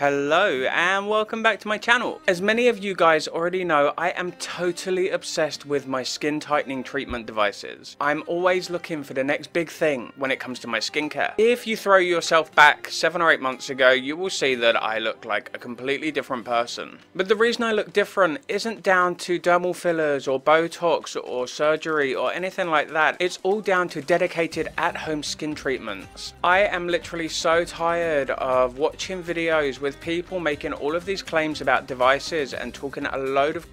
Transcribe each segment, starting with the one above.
Hello and welcome back to my channel. As many of you guys already know, I am totally obsessed with my skin tightening treatment devices. I'm always looking for the next big thing when it comes to my skincare. If you throw yourself back seven or eight months ago, you will see that I look like a completely different person. But the reason I look different isn't down to dermal fillers or Botox or surgery or anything like that. It's all down to dedicated at-home skin treatments. I am literally so tired of watching videos with with people making all of these claims about devices and talking a load of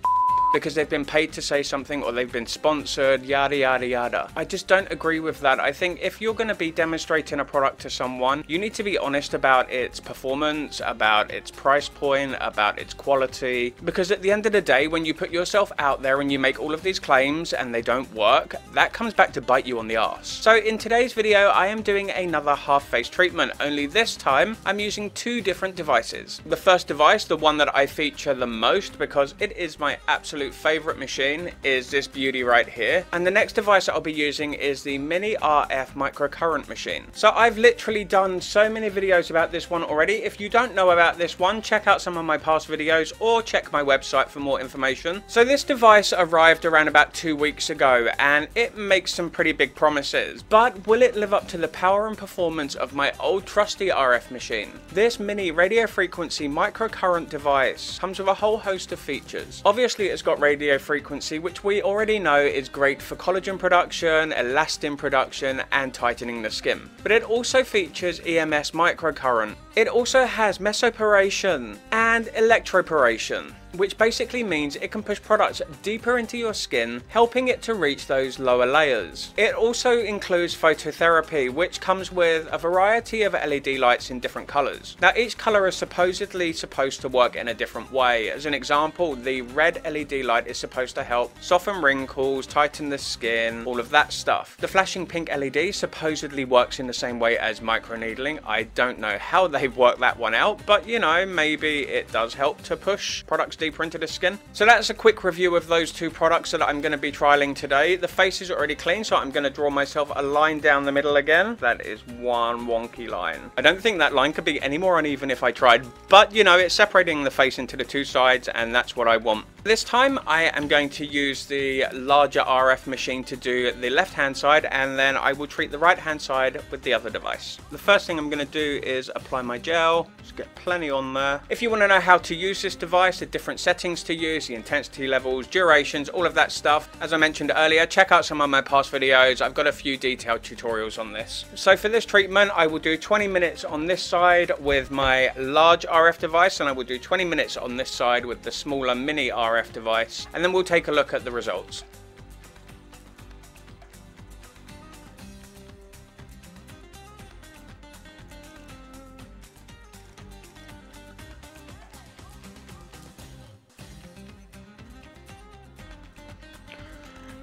because they've been paid to say something or they've been sponsored, yada, yada, yada. I just don't agree with that. I think if you're going to be demonstrating a product to someone, you need to be honest about its performance, about its price point, about its quality. Because at the end of the day, when you put yourself out there and you make all of these claims and they don't work, that comes back to bite you on the ass. So in today's video, I am doing another half face treatment, only this time I'm using two different devices. The first device, the one that I feature the most because it is my absolute absolute favorite machine is this beauty right here. And the next device that I'll be using is the Mini RF microcurrent machine. So I've literally done so many videos about this one already. If you don't know about this one, check out some of my past videos or check my website for more information. So this device arrived around about two weeks ago and it makes some pretty big promises. But will it live up to the power and performance of my old trusty RF machine? This mini radio frequency microcurrent device comes with a whole host of features. Obviously it's got radio frequency, which we already know is great for collagen production, elastin production, and tightening the skin. But it also features EMS microcurrent. It also has mesoporation and electroporation which basically means it can push products deeper into your skin, helping it to reach those lower layers. It also includes phototherapy, which comes with a variety of LED lights in different colors. Now each color is supposedly supposed to work in a different way. As an example, the red LED light is supposed to help soften wrinkles, tighten the skin, all of that stuff. The flashing pink LED supposedly works in the same way as microneedling. I don't know how they've worked that one out, but you know, maybe it does help to push products deeper into the skin. So that's a quick review of those two products that I'm going to be trialing today. The face is already clean, so I'm going to draw myself a line down the middle again. That is one wonky line. I don't think that line could be any more uneven if I tried, but you know, it's separating the face into the two sides, and that's what I want. This time I am going to use the larger RF machine to do the left hand side and then I will treat the right hand side with the other device. The first thing I'm going to do is apply my gel, just get plenty on there. If you want to know how to use this device, the different settings to use, the intensity levels, durations, all of that stuff, as I mentioned earlier, check out some of my past videos. I've got a few detailed tutorials on this. So for this treatment, I will do 20 minutes on this side with my large RF device and I will do 20 minutes on this side with the smaller mini RF RF device and then we'll take a look at the results.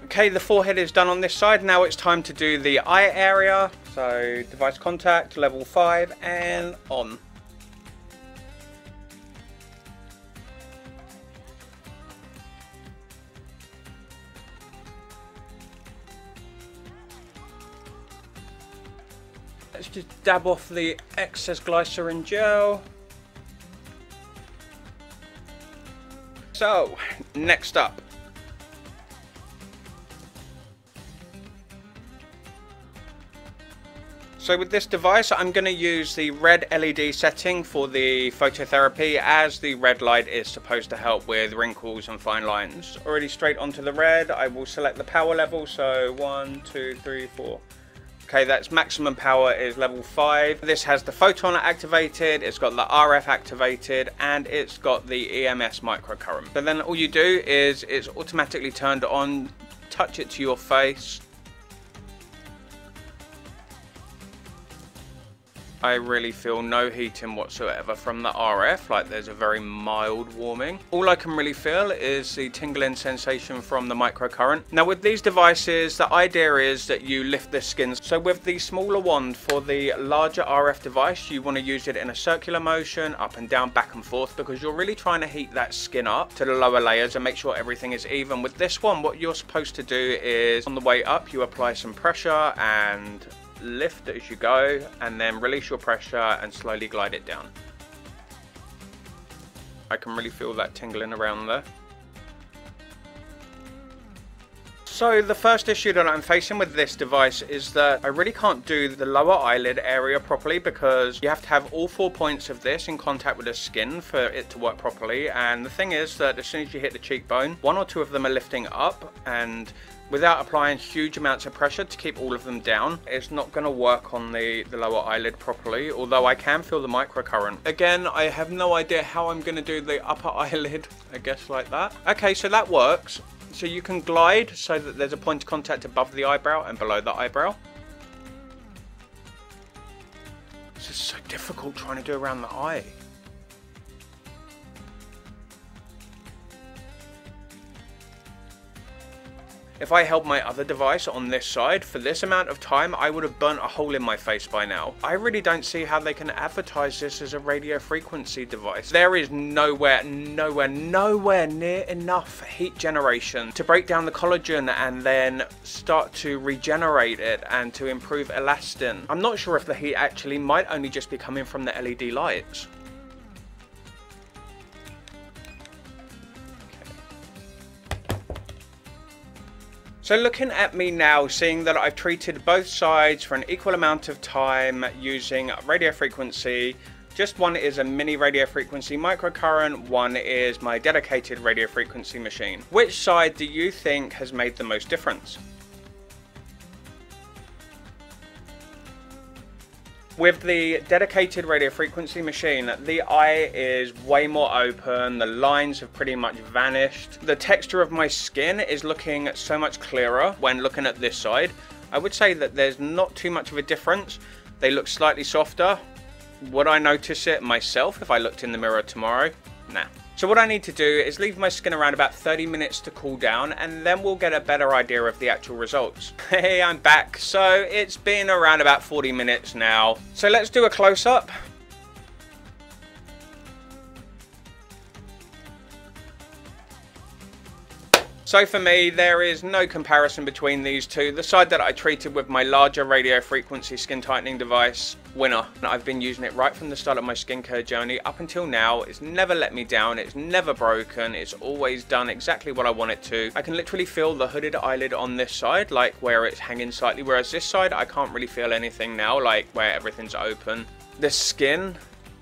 Okay, the forehead is done on this side. Now it's time to do the eye area. So device contact, level 5 and on. Let's just dab off the excess glycerin gel. So, next up. So with this device, I'm going to use the red LED setting for the phototherapy as the red light is supposed to help with wrinkles and fine lines. Already straight onto the red, I will select the power level. So one, two, three, four, Okay, that's maximum power is level 5. This has the photon activated, it's got the RF activated, and it's got the EMS microcurrent. So then all you do is it's automatically turned on, touch it to your face, I really feel no heating whatsoever from the RF, like there's a very mild warming. All I can really feel is the tingling sensation from the microcurrent. Now with these devices, the idea is that you lift the skin. So with the smaller wand for the larger RF device, you want to use it in a circular motion, up and down, back and forth, because you're really trying to heat that skin up to the lower layers and make sure everything is even. With this one, what you're supposed to do is on the way up, you apply some pressure and lift as you go and then release your pressure and slowly glide it down. I can really feel that tingling around there. So the first issue that I'm facing with this device is that I really can't do the lower eyelid area properly because you have to have all four points of this in contact with the skin for it to work properly. And the thing is that as soon as you hit the cheekbone, one or two of them are lifting up and without applying huge amounts of pressure to keep all of them down, it's not going to work on the, the lower eyelid properly, although I can feel the microcurrent. Again, I have no idea how I'm going to do the upper eyelid, I guess like that. Okay, so that works. So you can glide so that there's a point of contact above the eyebrow and below the eyebrow. This is so difficult trying to do around the eye. If I held my other device on this side for this amount of time, I would have burnt a hole in my face by now. I really don't see how they can advertise this as a radio frequency device. There is nowhere, nowhere, nowhere near enough heat generation to break down the collagen and then start to regenerate it and to improve elastin. I'm not sure if the heat actually might only just be coming from the LED lights. So looking at me now, seeing that I've treated both sides for an equal amount of time using radio frequency, just one is a mini radio frequency microcurrent, one is my dedicated radio frequency machine. Which side do you think has made the most difference? With the dedicated radio frequency machine, the eye is way more open, the lines have pretty much vanished. The texture of my skin is looking so much clearer when looking at this side. I would say that there's not too much of a difference. They look slightly softer. Would I notice it myself if I looked in the mirror tomorrow? Nah. So what I need to do is leave my skin around about 30 minutes to cool down and then we'll get a better idea of the actual results. Hey, I'm back. So it's been around about 40 minutes now. So let's do a close-up. So for me, there is no comparison between these two. The side that I treated with my larger radio frequency skin tightening device, winner. I've been using it right from the start of my skincare journey up until now. It's never let me down. It's never broken. It's always done exactly what I want it to. I can literally feel the hooded eyelid on this side, like where it's hanging slightly, whereas this side, I can't really feel anything now, like where everything's open. The skin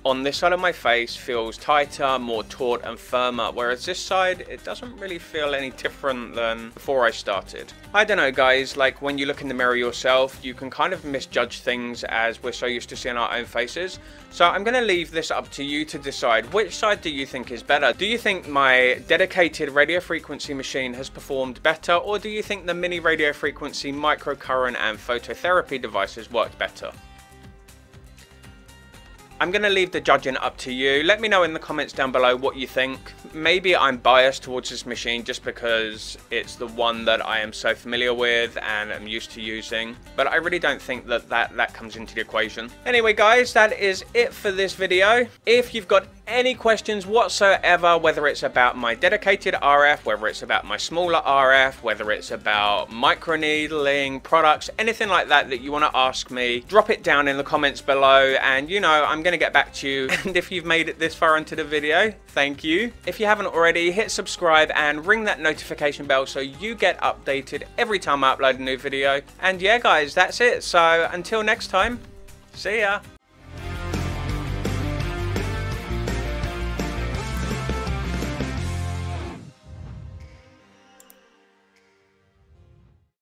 on this side of my face feels tighter, more taut and firmer, whereas this side, it doesn't really feel any different than before I started. I don't know guys, like when you look in the mirror yourself, you can kind of misjudge things as we're so used to seeing our own faces. So I'm going to leave this up to you to decide which side do you think is better. Do you think my dedicated radio frequency machine has performed better or do you think the mini radio frequency microcurrent and phototherapy devices worked better? I'm going to leave the judging up to you. Let me know in the comments down below what you think. Maybe I'm biased towards this machine just because it's the one that I am so familiar with and am used to using. But I really don't think that that, that comes into the equation. Anyway guys, that is it for this video. If you've got any questions whatsoever, whether it's about my dedicated RF, whether it's about my smaller RF, whether it's about microneedling, products, anything like that that you want to ask me, drop it down in the comments below and you know, I'm going to get back to you. And if you've made it this far into the video, thank you. If you haven't already, hit subscribe and ring that notification bell so you get updated every time I upload a new video. And yeah guys, that's it. So until next time, see ya.